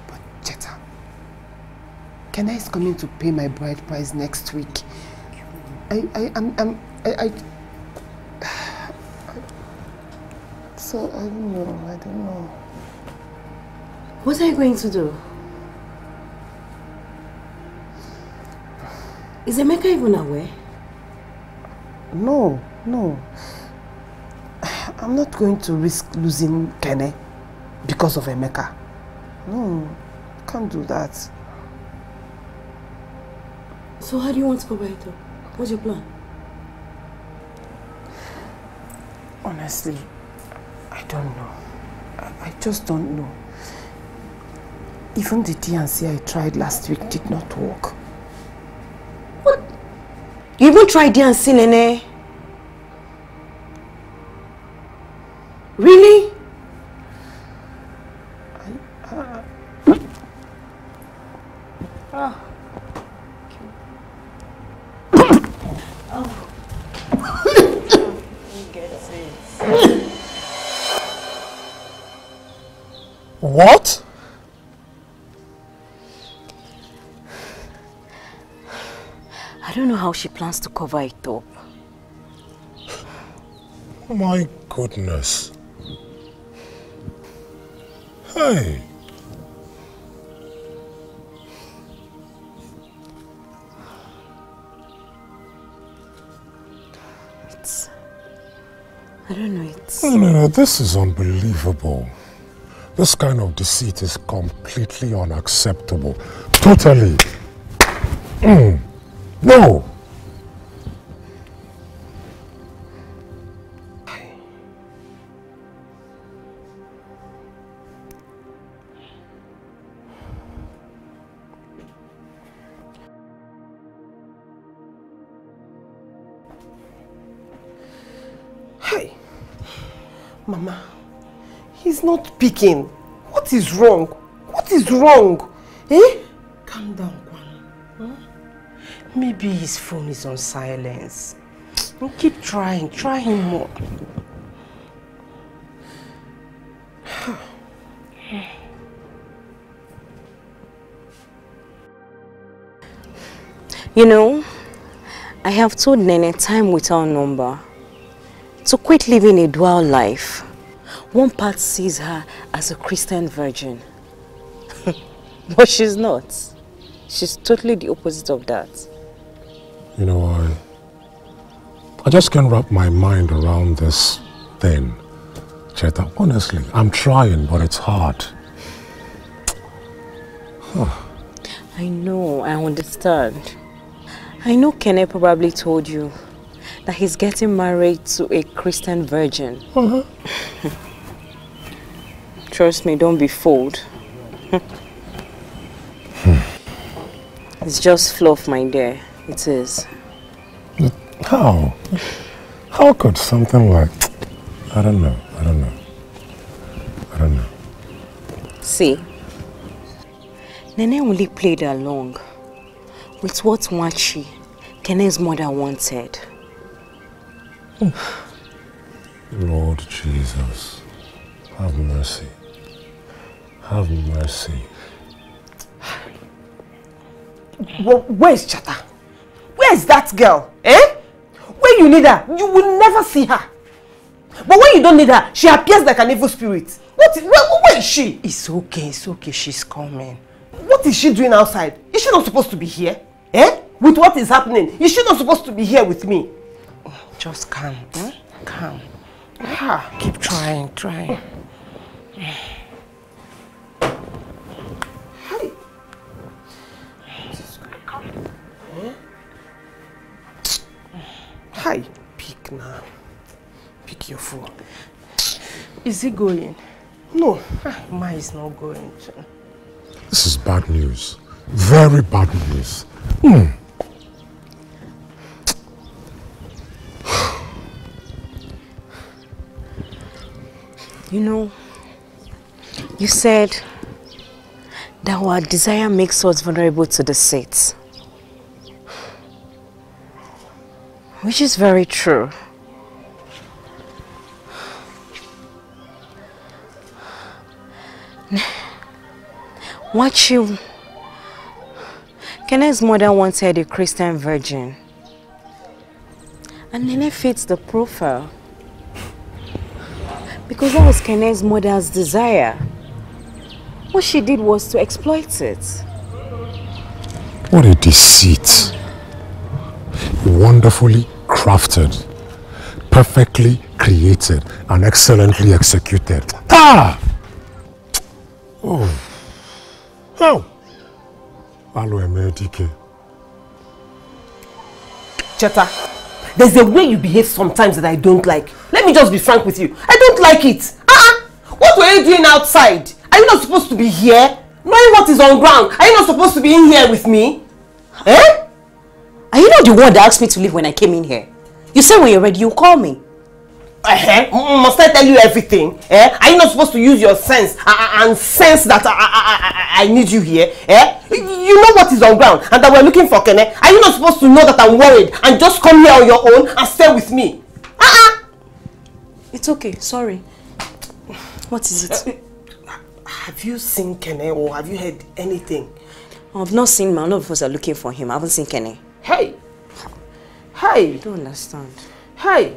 But Cheta, Kene is coming to pay my bride price next week. I, I, I'm, I'm, I, I, so I don't know, I don't know. What are you going to do? Is Emeka even aware? No, no. I'm not going to risk losing Kene because of Emeka. No, can't do that. So how do you want to cover it up? What's your plan? Honestly, I don't know. I, I just don't know. Even the DNC I tried last week did not work. You even tried dancing, Nene? What? I don't know how she plans to cover it up. Oh my goodness. Hey. It's... I don't know, it's... No, no, no, this is unbelievable. This kind of deceit is completely unacceptable. Totally. Mm. No. He's not picking. What is wrong? What is wrong? Eh? Calm down, Kwan. Maybe his phone is on silence. And keep trying. Try him more. You know, I have told Nene time without number to quit living a dual life. One part sees her as a Christian virgin. but she's not. She's totally the opposite of that. You know, I, I just can't wrap my mind around this thing. Cheta, honestly, I'm trying, but it's hard. I I know, I understand. I know Kene probably told you that he's getting married to a Christian virgin. Uh-huh. Trust me, don't be fooled. Hmm. it's just fluff, my dear. It is. How? How could something like... I don't know. I don't know. I don't know. See, Nene only played along with what Wachi, Kene's mother, wanted. Lord Jesus, have mercy. Have mercy. Well, where's Cheta? Where's that girl? Eh? When you need her, you will never see her. But when you don't need her, she appears like an evil spirit. What is, where, where is she? It's okay, it's okay, she's coming. What is she doing outside? Is she not supposed to be here? Eh? With what is happening? Is she not supposed to be here with me? Just calm, hmm? calm. Ah. Keep trying, trying. Is he going? No. Ah, Ma is not going. This is bad news. Very bad news. Hmm. You know, you said that our desire makes us vulnerable to the seeds. Which is very true. What you... Kene's mother wanted a Christian virgin. And Nene fits the profile. Because that was Kene's mother's desire. What she did was to exploit it. What a deceit. Wonderfully crafted, perfectly created, and excellently executed. Ah! Oh. Oh. Alo Emedike. Cheta, there's a way you behave sometimes that I don't like. Let me just be frank with you. I don't like it. Uh-uh. What were you doing outside? Are you not supposed to be here? Knowing what is on ground, are you not supposed to be in here with me? Eh? Are you not the one that asked me to leave when I came in here? You said when you're ready, you call me. Uh-huh. Must I tell you everything? Eh? Are you not supposed to use your sense uh, and sense that I, I, I, I need you here? Eh? You know what is on ground and that we're looking for Kene. Are you not supposed to know that I'm worried and just come here on your own and stay with me? Uh-uh. It's okay, sorry. What is it? Eh, have you seen Kene or have you heard anything? I've not seen him. None of us are looking for him. I haven't seen Kene. Hey! Hey! I don't understand. Hey!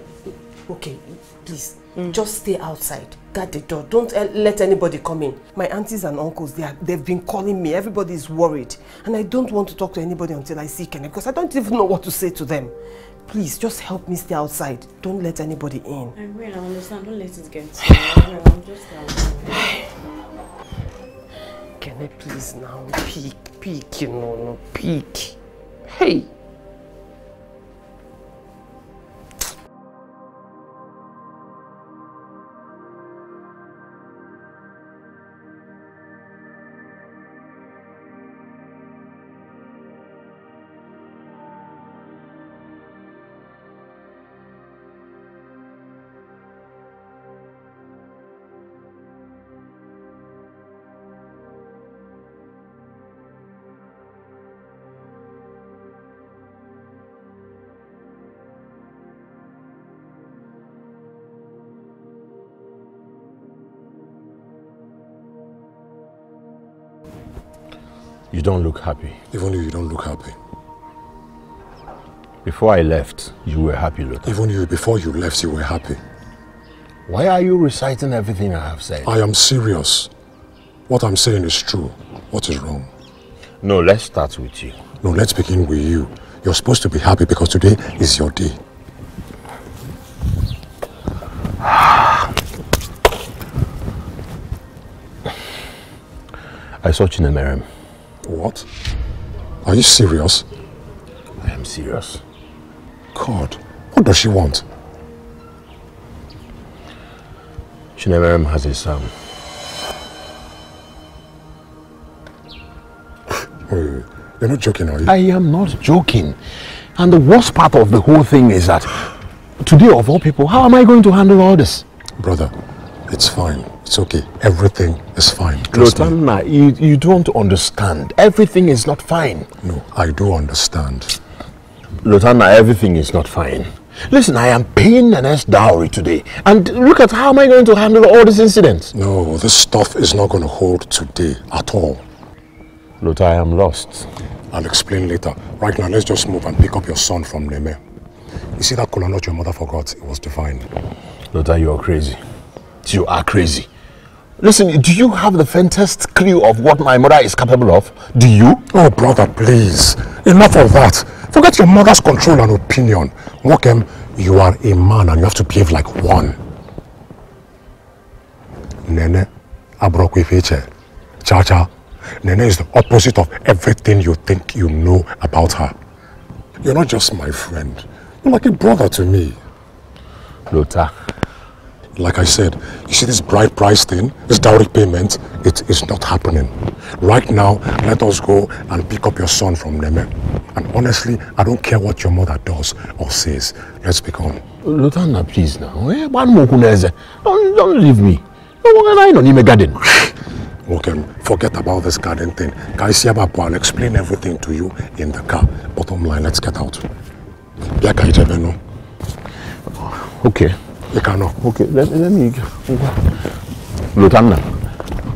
Okay, please, just stay outside. Guard the door. Don't uh, let anybody come in. My aunties and uncles, they are, they've been calling me. Everybody is worried. And I don't want to talk to anybody until I see Kene because I don't even know what to say to them. Please, just help me stay outside. Don't let anybody in. I will, I understand. Don't let it get to. I'm just outside. Please now. Peek, peek, you know, no, peek. Hey! Don't look happy. Even you, you don't look happy. Before I left, you were happy, Luther. Even you, before you left, you were happy. Why are you reciting everything I have said? I am serious. What I'm saying is true. What is wrong? No, let's start with you. No, let's begin with you. You're supposed to be happy because today is your day. I saw Chinemerem. What? Are you serious? I am serious. God, what does she want? Chinemerem um, has a son. Wait, you're not joking, are you? I am not joking. And the worst part of the whole thing is that today, of all people, how am I going to handle all this? Brother, it's fine. It's okay. Everything is fine. Trust me. Lotanna, you, you don't understand. Everything is not fine. No, I do understand. Lotanna, everything is not fine. Listen, I am paying Nene's dowry today. And look at how am I going to handle all these incidents? No, this stuff is not going to hold today at all. Lota, I am lost. I'll explain later. Right now, let's just move and pick up your son from Neme. You see that nut your mother forgot? It was divine. Lota, you are crazy. You are crazy. Listen, do you have the faintest clue of what my mother is capable of? Do you? Oh, brother, please. Enough of that. Forget your mother's control and opinion. Mokem, you are a man and you have to behave like one. Nene, Abrokwefiche, Cha-Cha. Nene is the opposite of everything you think you know about her. You're not just my friend. You're like a brother to me. Lota. Like I said, you see this bride price thing, this dowry payment, it is not happening. Right now, let us go and pick up your son from Neme. And honestly, I don't care what your mother does or says. Let's be gone. Lotanna, please now. Eh? One more. Don't, don't leave me. No one I don't even garden. Okay, forget about this garden thing. Guys, I'll explain everything to you in the car. Bottom line, let's get out. Yeah, Kai Chaveno. Okay. You cannot. Okay, let, let me... Lotanna,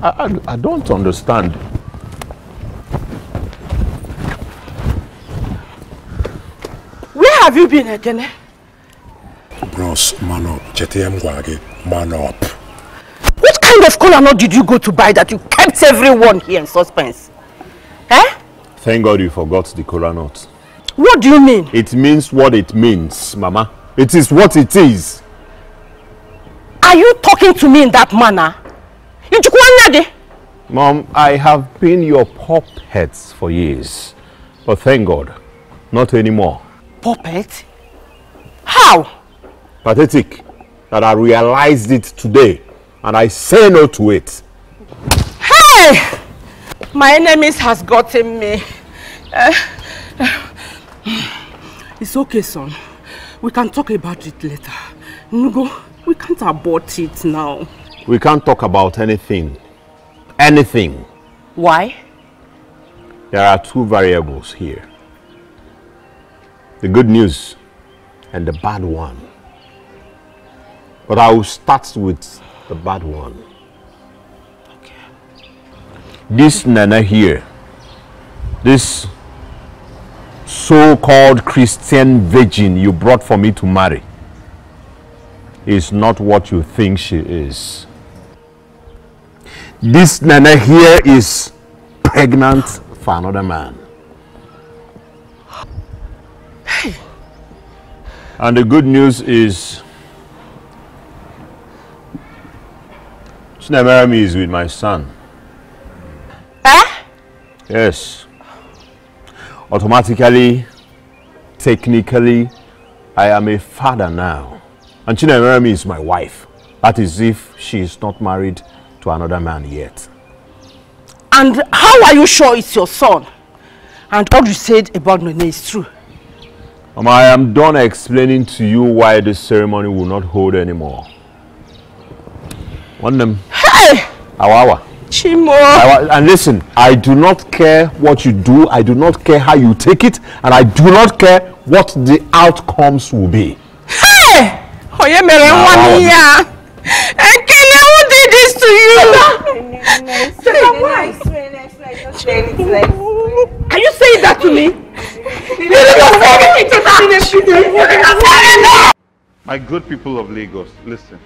I, I, I don't understand. Where have you been, Ekene? Bros, man up. JTM Gwagi, man up. What kind of cola nut did you go to buy that you kept everyone here in suspense? Eh? Thank God you forgot the kola nut. What do you mean? It means what it means, Mama. It is what it is. Are you talking to me in that manner? Mom, I have been your puppet for years. But thank God, not anymore. Puppet? How? Pathetic that I realized it today and I say no to it. Hey! My enemies has gotten me. Uh, it's okay, son. We can talk about it later. Nugo, we can't abort it now. We can't talk about anything. Anything. Why? There are two variables here. The good news and the bad one. But I will start with the bad one. Okay. This Nana here, this so-called Christian virgin you brought for me to marry, is not what you think she is. This Nana here is pregnant for another man. And the good news is Chinemerami is with my son. Eh? Yes. Automatically, technically, I am a father now. And Chinemerami is my wife. That is if she is not married to another man yet. And how are you sure it's your son? And all you said about Nene is true. Mama, I am done explaining to you why this ceremony will not hold anymore. One them. Hey! Awawa. Chimo! And listen, I do not care what you do, I do not care how you take it, and I do not care what the outcomes will be. Hey! Oye mere Now, nwa Awa. mi ya. Ekene, who did this to you? Are you saying that to me? My good people of Lagos, listen.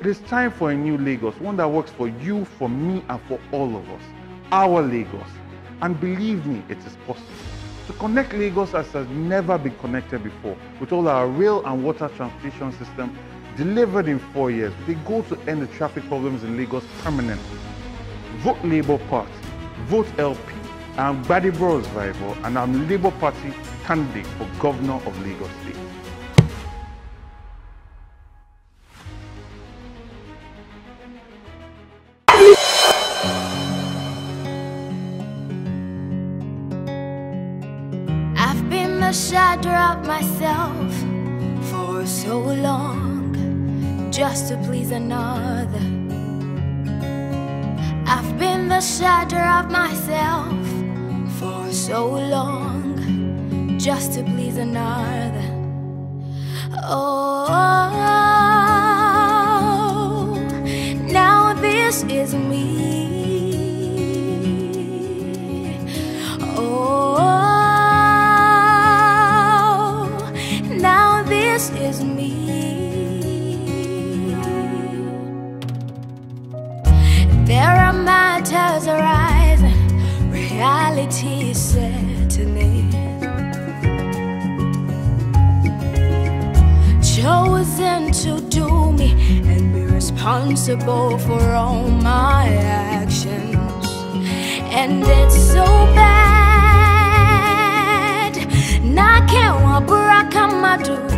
It is time for a new Lagos, one that works for you, for me, and for all of us. Our Lagos. And believe me, it is possible. To connect Lagos as has never been connected before, with all our rail and water transportation system delivered in four years, a goal to end the traffic problems in Lagos permanently. Vote Labour Party. Vote LP. I'm Gbadebo Rhodes-Vivour and I'm Labour Party candidate for Governor of Lagos State. The shadow of myself for so long, just to please another. I've been the shadow of myself for so long, just to please another. Oh, now this is me. Oh, this is me. There are matters arising, reality is setting Chosen to do me and be responsible for all my actions. And it's so bad. Nakewa buraka madu